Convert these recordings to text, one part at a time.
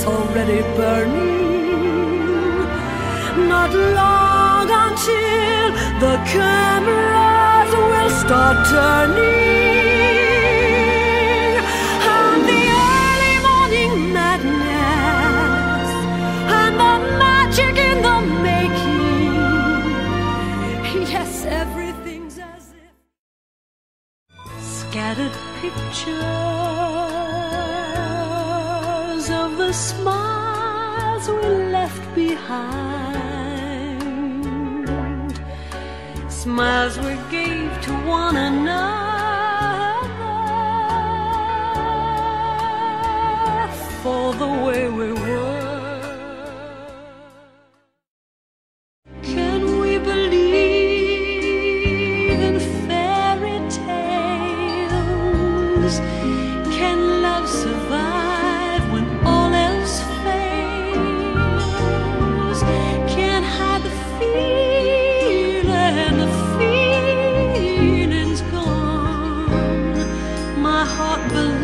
lights already burning. Not long until the cameras will start turning. And the early morning madness and the magic in the making. Yes, everything's as if scattered pictures the smiles we left behind, smiles we gave to one another for the way we were. Heart belongs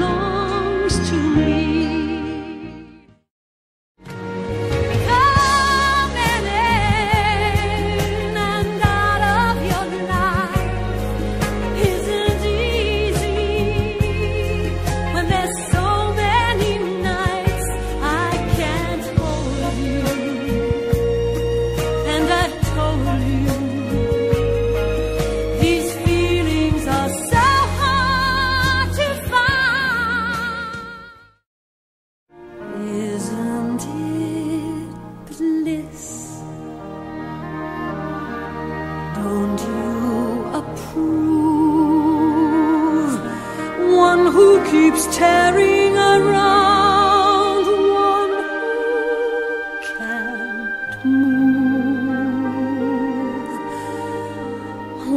Who keeps tearing around, one who can't move.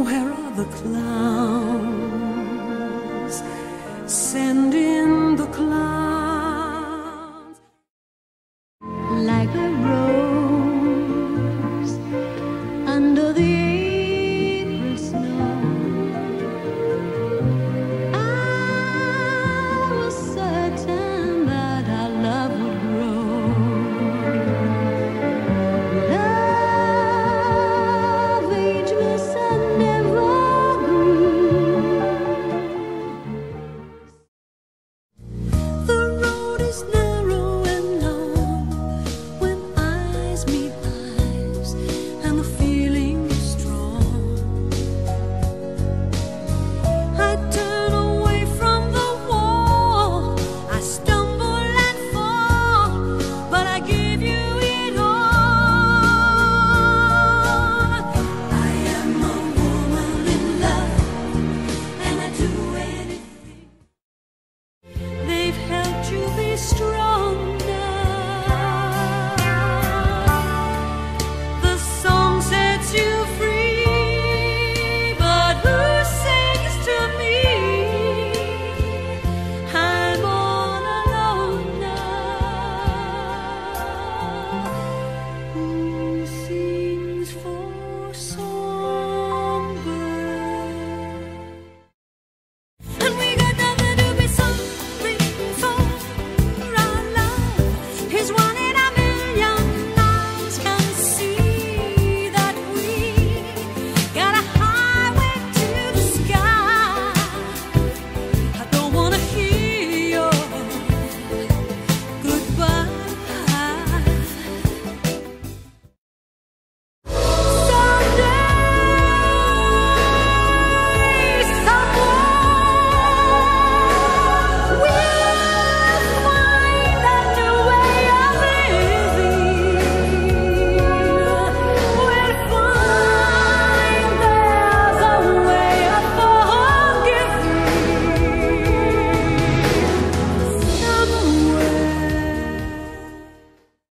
Where are the clowns? Send.